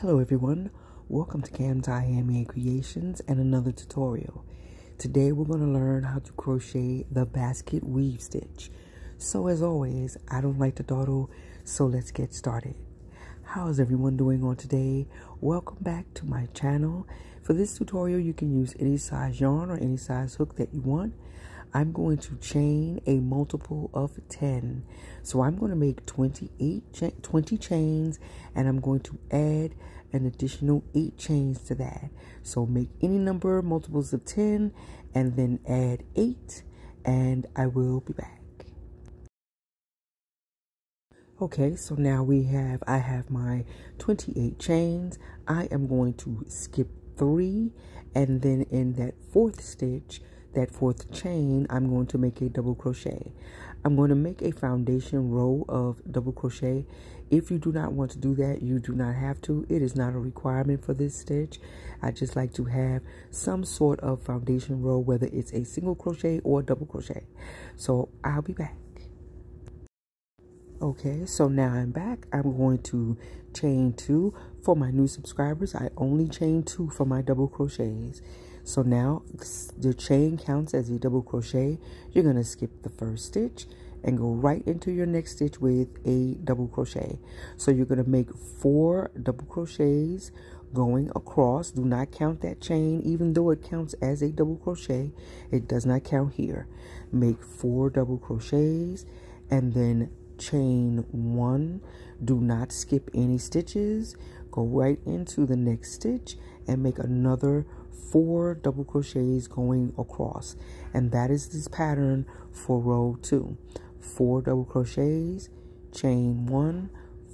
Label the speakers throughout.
Speaker 1: Hello everyone, welcome to Cam's I Handmade Creations and another tutorial. Today we're going to learn how to crochet the basket weave stitch. So as always, I don't like to dawdle, so let's get started. How is everyone doing on today? Welcome back to my channel. For this tutorial, you can use any size yarn or any size hook that you want. I'm going to chain a multiple of 10. So I'm going to make 28 cha 20 chains and I'm going to add an additional 8 chains to that. So make any number multiples of 10 and then add 8 and I will be back. Okay, so now we have, I have my 28 chains. I am going to skip 3 and then in that fourth stitch, that fourth chain, I'm going to make a double crochet. I'm going to make a foundation row of double crochet. If you do not want to do that, you do not have to. It is not a requirement for this stitch. I just like to have some sort of foundation row, whether it's a single crochet or double crochet. So I'll be back. Okay, so now I'm back. I'm going to chain two. For my new subscribers, I only chain two for my double crochets. So now the chain counts as a double crochet. You're going to skip the first stitch and go right into your next stitch with a double crochet. So you're going to make four double crochets going across. Do not count that chain, even though it counts as a double crochet. It does not count here. Make four double crochets and then chain one. Do not skip any stitches. Go right into the next stitch and make another four double crochets going across. And that is this pattern for row two. Four double crochets chain one.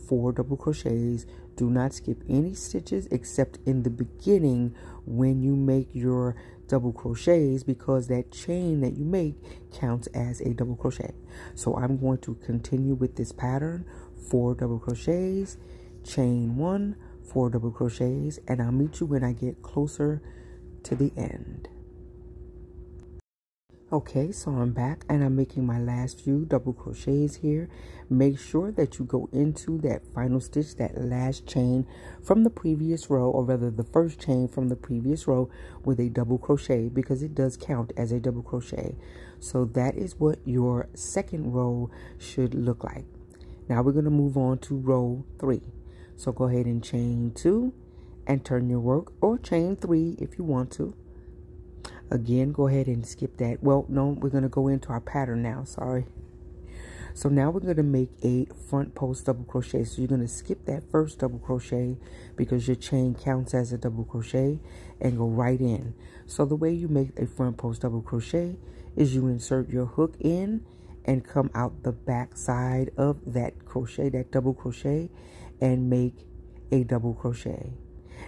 Speaker 1: Four double crochets. Do not skip any stitches except in the beginning when you make your double crochets because that chain that you make counts as a double crochet. So i'm going to continue with this pattern. Four double crochets chain one. Four double crochets and i'll meet you when i get closer to the end. Okay, so I'm back and I'm making my last few double crochets here. Make sure that you go into that final stitch, that last chain from the previous row, or rather the first chain from the previous row with a double crochet because it does count as a double crochet. So that is what your second row should look like. Now we're going to move on to row three. So go ahead and chain two and turn your work or chain three if you want to. Again, go ahead and skip that. Well, no, we're going to go into our pattern now. Sorry. So now we're going to make a front post double crochet. So you're going to skip that first double crochet because your chain counts as a double crochet and go right in. So the way you make a front post double crochet is you insert your hook in and come out the back side of that crochet, that double crochet, and make a double crochet.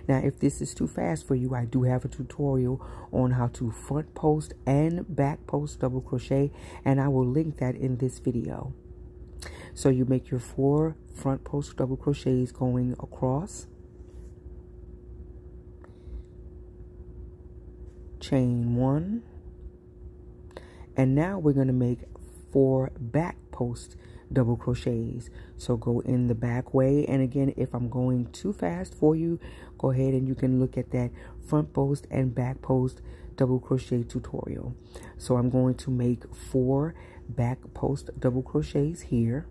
Speaker 1: Now, if this is too fast for you, I do have a tutorial on how to front post and back post double crochet, and I will link that in this video. So you make your four front post double crochets going across. Chain one. And now we're going to make four back post double crochets. So go in the back way. And again, if I'm going too fast for you, go ahead and you can look at that front post and back post double crochet tutorial. So I'm going to make four back post double crochets here.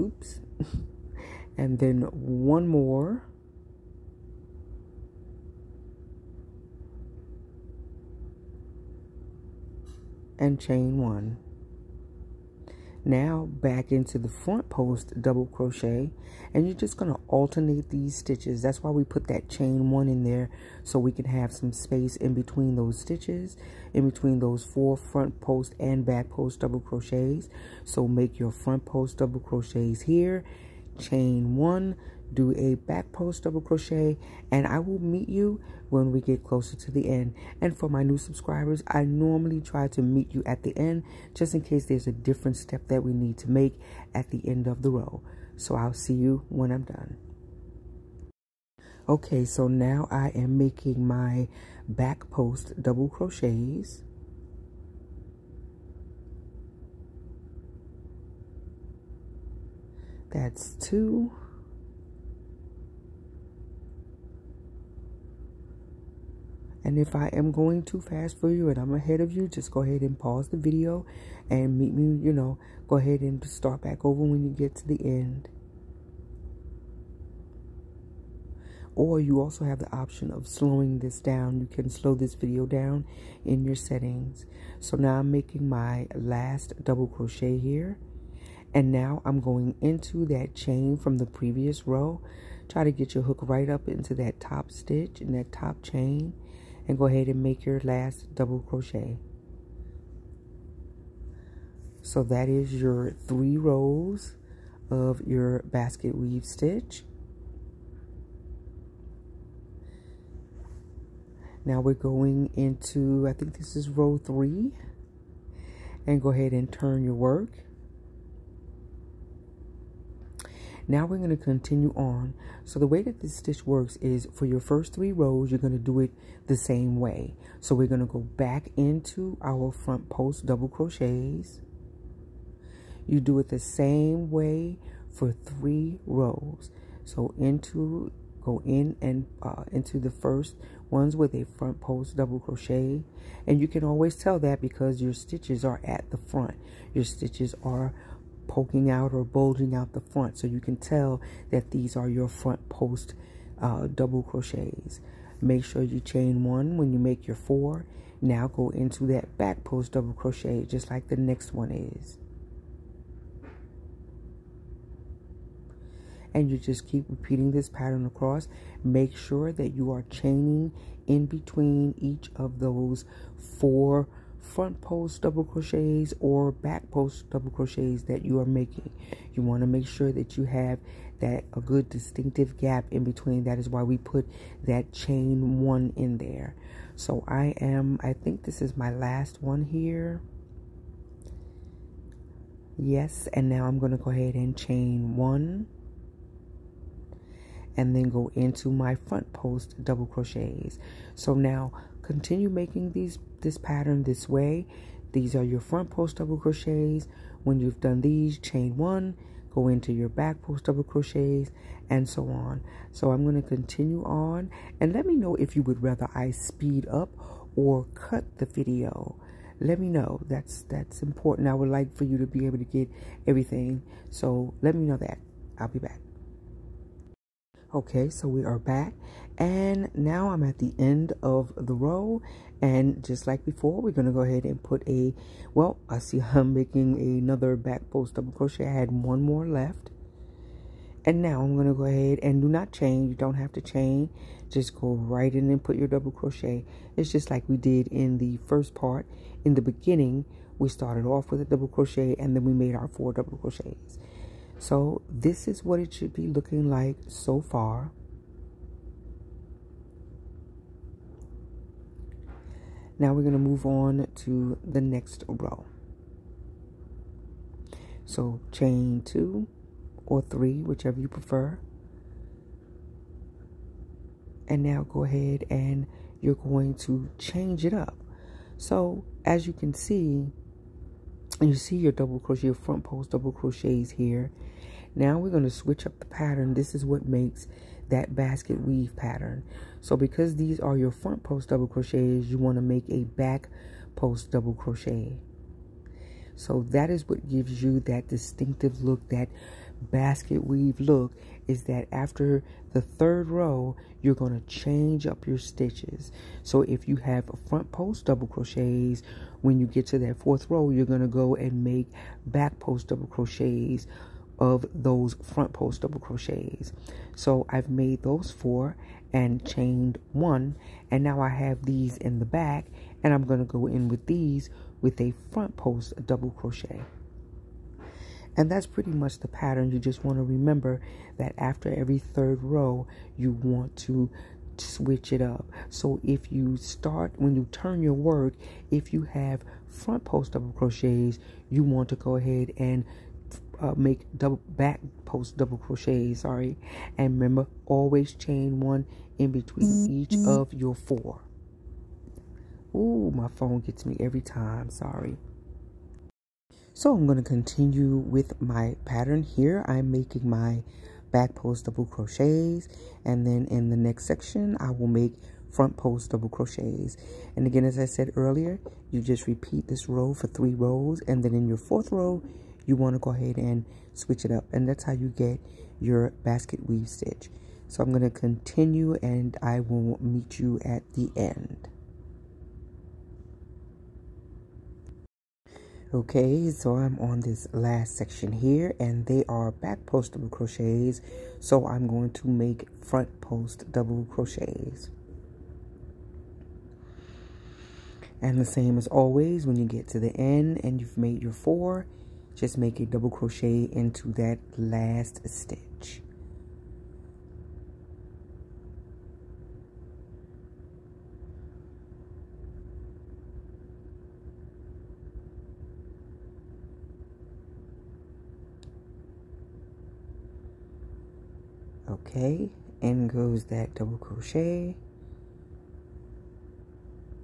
Speaker 1: Oops. And then one more. And chain one now back into the front post double crochet and you're just going to alternate these stitches. That's why we put that chain one in there so we can have some space in between those stitches in between those four front post and back post double crochets. So make your front post double crochets here chain one do a back post double crochet and I will meet you when we get closer to the end. And for my new subscribers, I normally try to meet you at the end just in case there's a different step that we need to make at the end of the row. So I'll see you when I'm done. Okay, so now I am making my back post double crochets. That's two. And if I am going too fast for you and I'm ahead of you, just go ahead and pause the video and meet me, you know, go ahead and start back over when you get to the end. Or you also have the option of slowing this down. You can slow this video down in your settings. So now I'm making my last double crochet here. And now I'm going into that chain from the previous row. Try to get your hook right up into that top stitch in that top chain and go ahead and make your last double crochet. So that is your three rows of your basket weave stitch. Now we're going into, I think this is row three. And go ahead and turn your work. Now we're going to continue on. So the way that this stitch works is for your first three rows, you're going to do it the same way. So we're going to go back into our front post double crochets. You do it the same way for three rows. So into, go in and uh, into the first ones with a front post double crochet. And you can always tell that because your stitches are at the front. Your stitches are poking out or bulging out the front. So you can tell that these are your front post uh, double crochets. Make sure you chain one when you make your four. Now go into that back post double crochet just like the next one is. And you just keep repeating this pattern across. Make sure that you are chaining in between each of those four front post double crochets or back post double crochets that you are making. You want to make sure that you have that a good distinctive gap in between. That is why we put that chain one in there. So I am, I think this is my last one here. Yes, and now I'm going to go ahead and chain one and then go into my front post double crochets. So now continue making these this pattern this way. These are your front post double crochets. When you've done these, chain one, go into your back post double crochets, and so on. So I'm going to continue on, and let me know if you would rather I speed up or cut the video. Let me know. That's that's important. I would like for you to be able to get everything. So let me know that. I'll be back. Okay, so we are back and now I'm at the end of the row and just like before we're going to go ahead and put a well I see I'm making another back post double crochet I had one more left and now I'm going to go ahead and do not chain you don't have to chain just go right in and put your double crochet. It's just like we did in the first part in the beginning we started off with a double crochet and then we made our four double crochets so this is what it should be looking like so far. Now we're going to move on to the next row. So chain two or three, whichever you prefer. And now go ahead and you're going to change it up. So as you can see, you see your double crochet, your front post double crochets here. Now we're going to switch up the pattern. This is what makes that basket weave pattern. So because these are your front post double crochets, you want to make a back post double crochet. So that is what gives you that distinctive look, that basket weave look, is that after the third row, you're going to change up your stitches. So if you have a front post double crochets, when you get to that fourth row, you're going to go and make back post double crochets of those front post double crochets. So I've made those four and chained one and now I have these in the back and I'm going to go in with these with a front post double crochet. And that's pretty much the pattern. You just want to remember that after every third row, you want to switch it up. So if you start, when you turn your work, if you have front post double crochets, you want to go ahead and uh, make double back post double crochet sorry and remember always chain one in between each of your four Ooh, my phone gets me every time sorry so I'm going to continue with my pattern here. I'm making my back post double crochets and then in the next section I will make front post double crochets. And again as I said earlier you just repeat this row for three rows and then in your fourth row you want to go ahead and switch it up. And that's how you get your basket weave stitch. So I'm going to continue and I will meet you at the end okay so I'm on this last section here and they are back post double crochets so I'm going to make front post double crochets. And the same as always when you get to the end and you've made your four just make a double crochet into that last stitch okay in goes that double crochet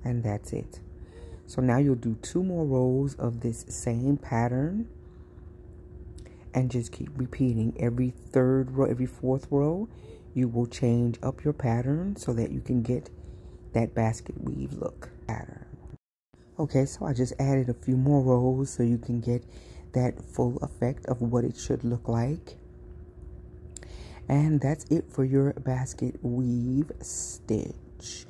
Speaker 1: and that's it so now you'll do two more rows of this same pattern and just keep repeating every third row, every fourth row, you will change up your pattern so that you can get that basket weave look pattern. Okay, so I just added a few more rows so you can get that full effect of what it should look like. And that's it for your basket weave stitch.